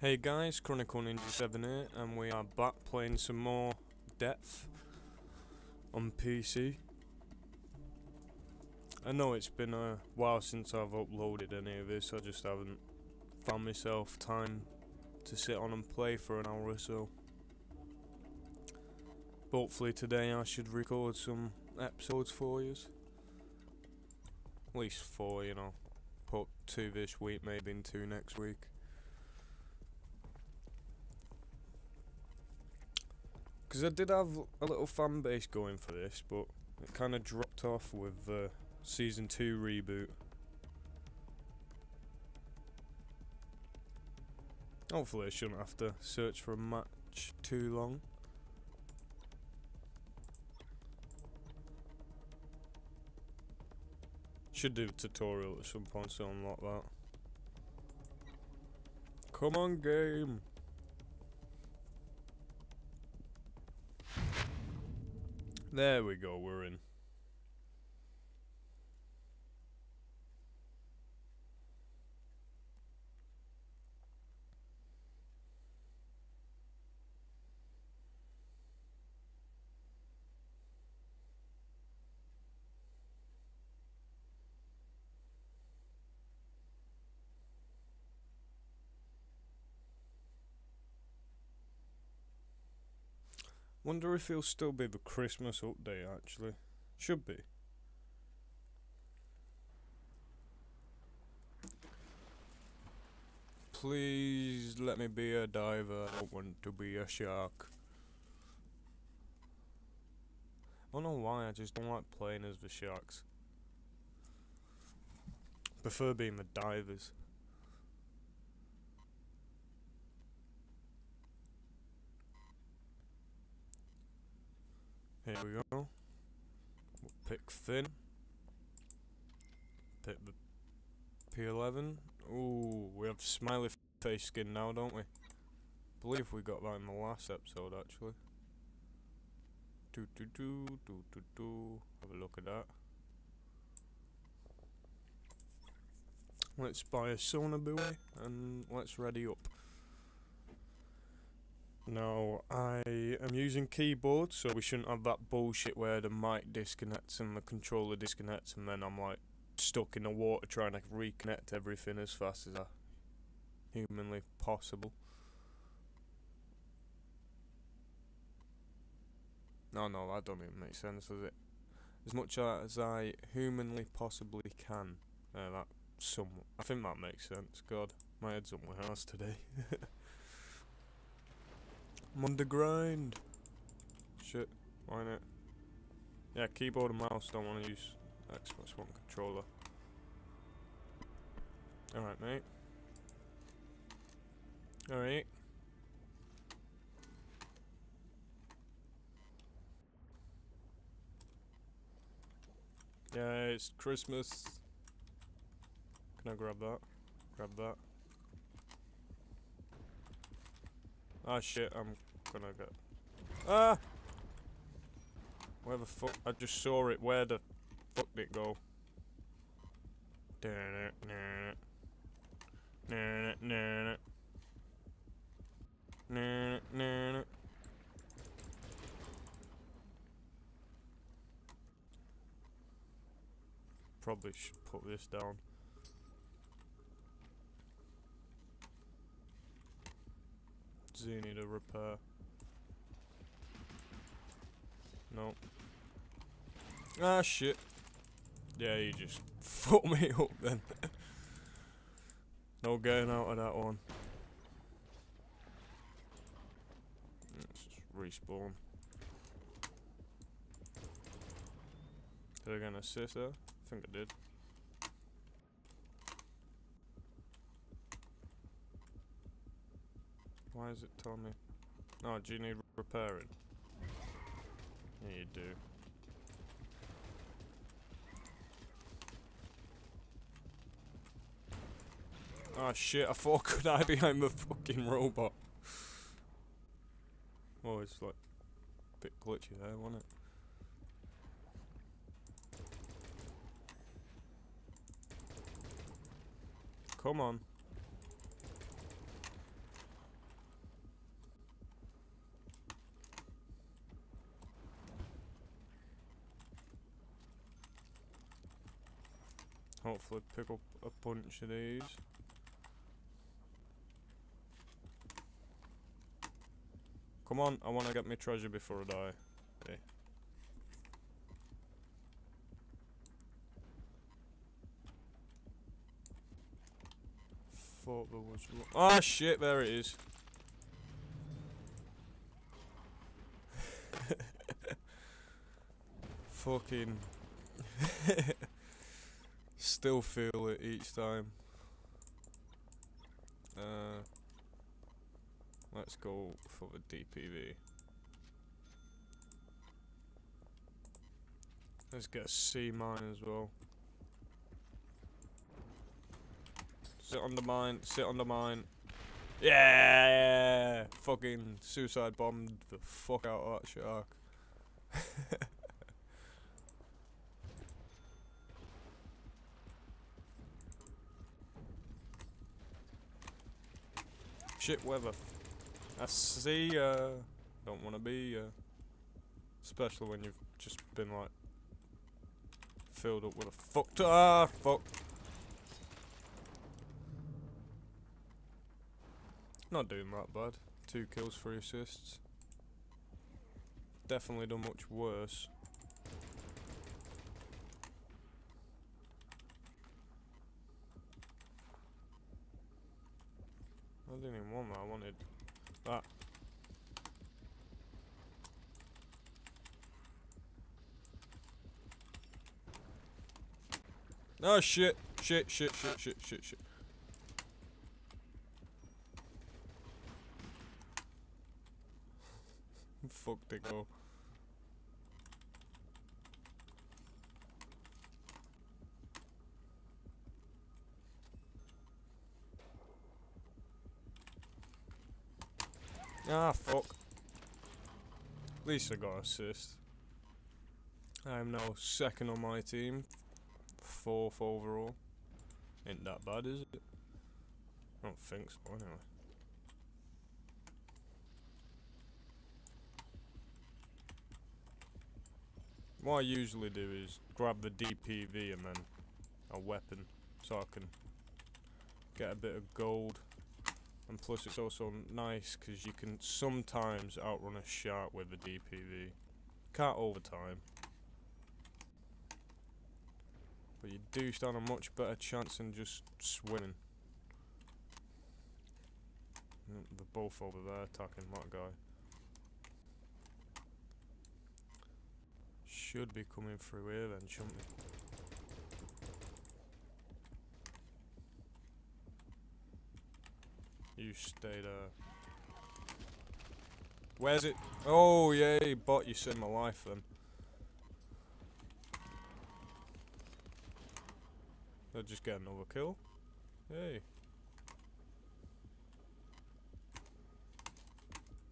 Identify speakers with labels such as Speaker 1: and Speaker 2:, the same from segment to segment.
Speaker 1: Hey guys, Chronicle Ninja 7 here, and we are back playing some more Depth on PC. I know it's been a while since I've uploaded any of this, I just haven't found myself time to sit on and play for an hour or so. Hopefully today I should record some episodes for you. At least four, you know. Put two this week, maybe two next week. Because I did have a little fan base going for this, but it kind of dropped off with the season 2 reboot. Hopefully I shouldn't have to search for a match too long. Should do a tutorial at some point to unlock that. Come on game! There we go, we're in. Wonder if he'll still be the Christmas update actually. Should be. Please let me be a diver. I don't want to be a shark. I don't know why, I just don't like playing as the sharks. Prefer being the divers. Here we go. We'll pick Finn. Pick the P11. Ooh, we have smiley face skin now, don't we? believe we got that in the last episode, actually. Do do do do do do. Have a look at that. Let's buy a sonar buoy and let's ready up. Now, I am using keyboard, so we shouldn't have that bullshit where the mic disconnects and the controller disconnects, and then I'm like stuck in the water trying to reconnect everything as fast as I humanly possible. No, no, that don't even make sense, does it? As much as I humanly possibly can. Uh, that some. I think that makes sense. God, my head's up my ass today. I'm on the grind. Shit, why not? Yeah, keyboard and mouse don't want to use Xbox One controller. Alright, mate. Alright. Yeah, it's Christmas. Can I grab that? Grab that. Ah shit, I'm gonna. Ah! Where the fuck? I just saw it. Where the fuck did it go? Probably should put this down. Do you need a repair? No. Ah, shit. Yeah, you just fucked me up then. no getting out of that one. Let's just respawn. Did I get an assist there? I think I did. Why is it telling me? Oh, do you need repairing? You do. Oh shit, I thought could I behind the fucking robot. Oh, it's like a bit glitchy there, wasn't it? Come on. Hopefully pick up a bunch of these. Come on, I want to get my treasure before I die. Hey. Thought there was. Ah, shit! There it is. Fucking. Still feel it each time. Uh, let's go for the DPV. Let's get a sea mine as well. Sit on the mine, sit on the mine. Yeah! Fucking suicide bombed the fuck out of that shark. Shit weather. I see, uh, don't want to be, uh, especially when you've just been, like, filled up with a fuck. Ah, fuck. Not doing that bad. Two kills, three assists. Definitely done much worse. Didn't even want that, I wanted that. Oh shit, shit, shit, shit, shit, shit, shit. Fuck they go. Ah, fuck. At least I got assist. I am now second on my team. Fourth overall. Ain't that bad, is it? I don't think so, anyway. What I usually do is grab the DPV and then a weapon so I can get a bit of gold. And plus it's also nice because you can sometimes outrun a shark with a DPV. Can't all the time. But you do stand a much better chance than just swimming. Mm, They're both over there attacking that guy. Should be coming through here then, shouldn't they? You stay there. Uh, where's it? Oh, yay, bot, you saved my life then. I'll just get another kill. Hey.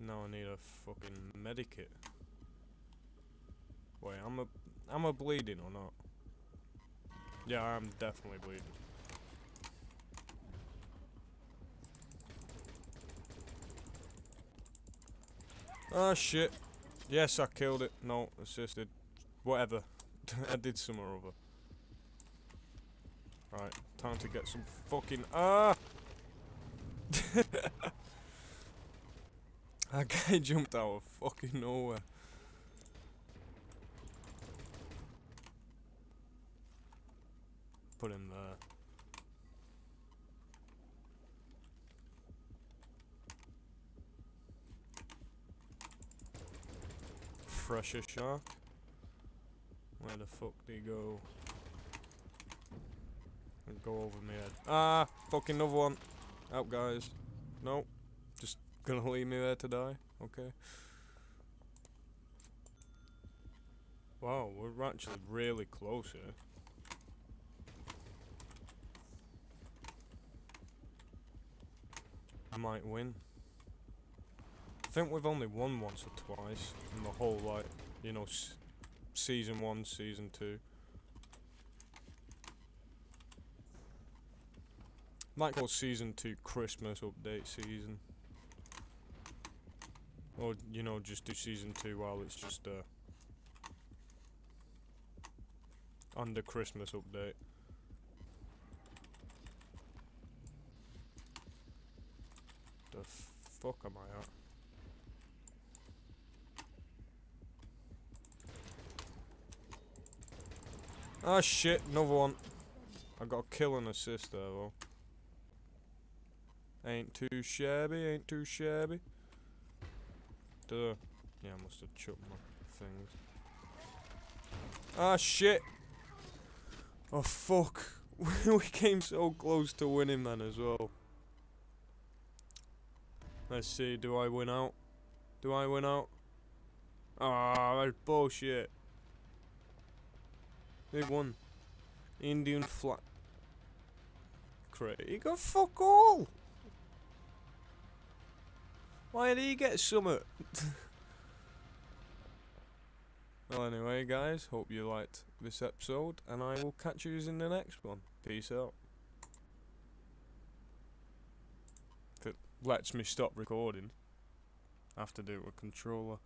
Speaker 1: Now I need a fucking medikit. Wait, I'm I, am a bleeding or not? Yeah, I'm definitely bleeding. Oh shit. Yes, I killed it. No, assisted. Whatever. I did some or other. Right, time to get some fucking ah. that guy jumped out of fucking nowhere. Put him there. Fresher shark. Where the fuck did he go? And go over my head. Ah, fucking another one. Out, guys. Nope. Just gonna leave me there to die. Okay. Wow, we're actually really close here. I might win. I think we've only won once or twice in the whole, like, you know, season one, season two. Might call season two Christmas update season. Or, you know, just do season two while it's just, uh, under Christmas update. The fuck am I at? Ah shit, another one. I got a kill and assist there though. Ain't too shabby, ain't too shabby. Duh. Yeah, I must have chucked my things. Ah shit! Oh fuck. we came so close to winning then as well. Let's see, do I win out? Do I win out? Ah, that's bullshit. They won. Indian flat. Craig, got fuck all. Why did he get summit? well, anyway, guys, hope you liked this episode, and I will catch you in the next one. Peace out. If it lets me stop recording, I have to do it with controller.